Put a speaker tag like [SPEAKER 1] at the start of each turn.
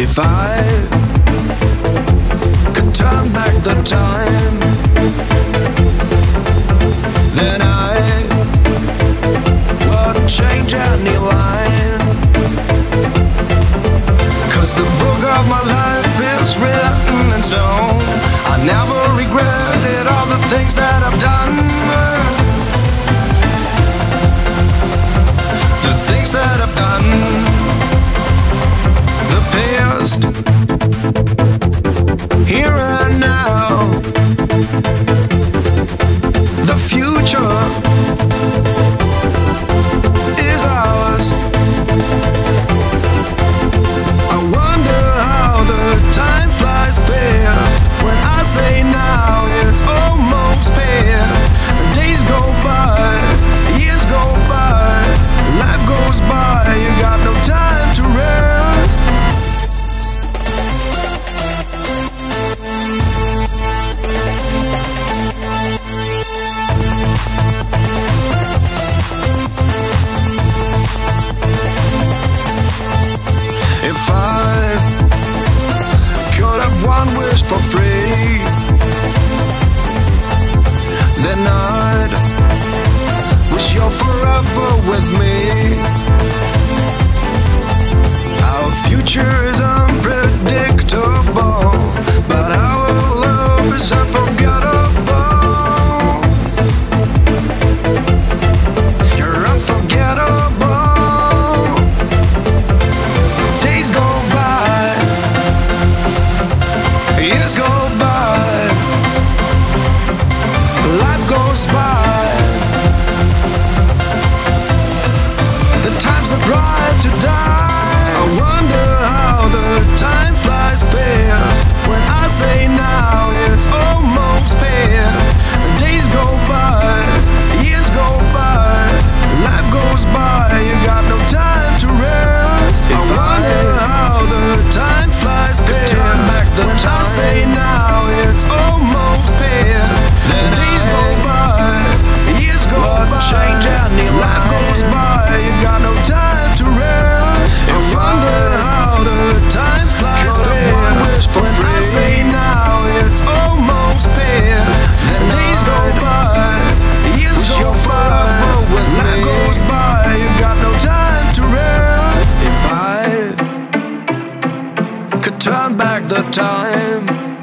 [SPEAKER 1] If I could turn back the time, then I would change any line. Cause the book of my life is written in stone. I never regretted all the things that I've done. Podcast. wish for free. Then I'd wish you're forever with me. Our future is unpredictable, but our love is unforgettable. it's over. turn back the time.